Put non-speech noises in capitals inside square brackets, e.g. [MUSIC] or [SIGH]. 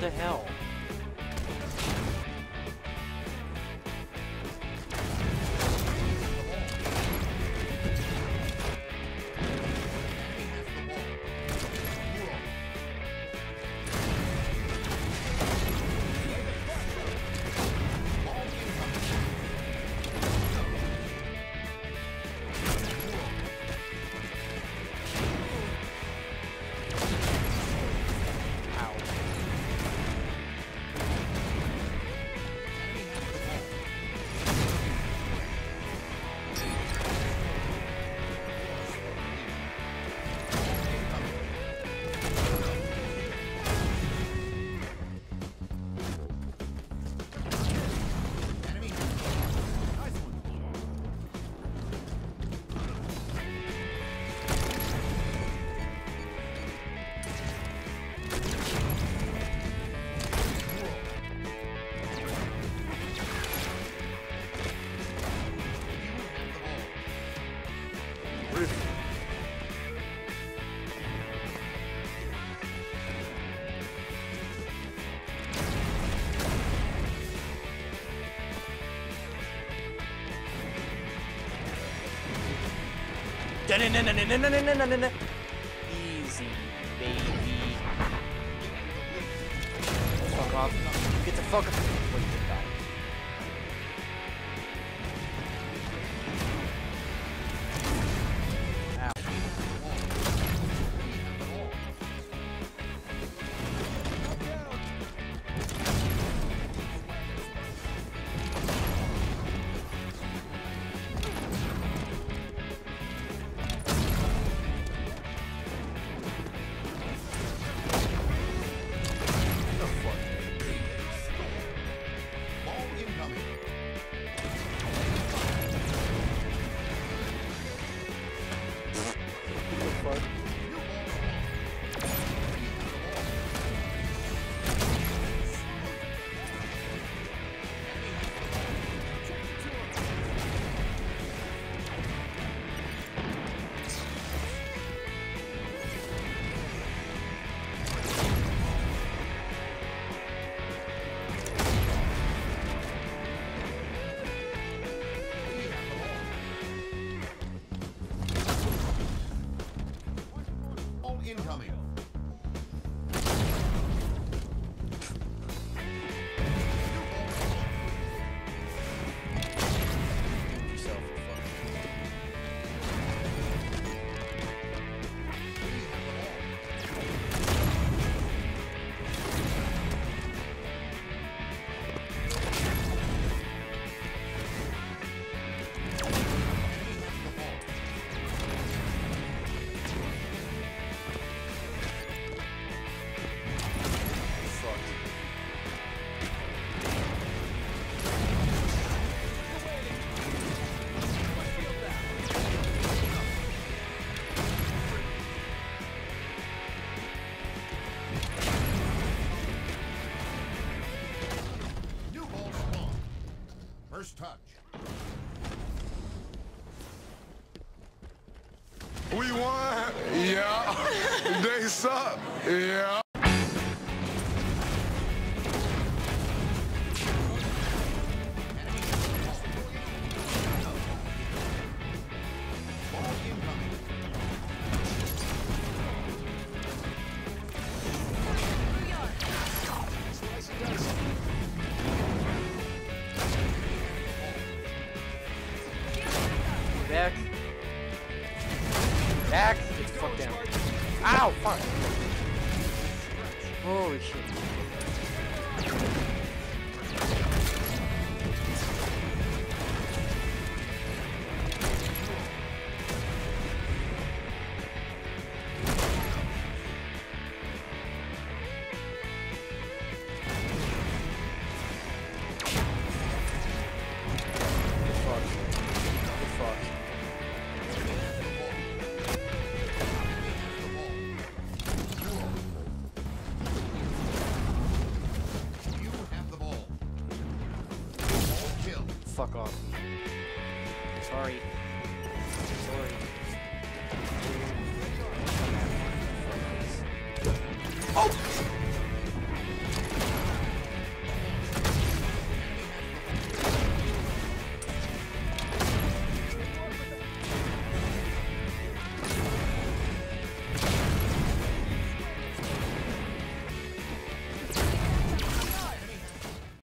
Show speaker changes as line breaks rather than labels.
The hell? Easy, baby. Fuck off. Get the fuck up.
First touch.
We won. Yeah. [LAUGHS] they suck. Yeah.
Back. Back. Get the fuck down. Ow! Fuck. Holy shit. Fuck off. Sorry. Sorry.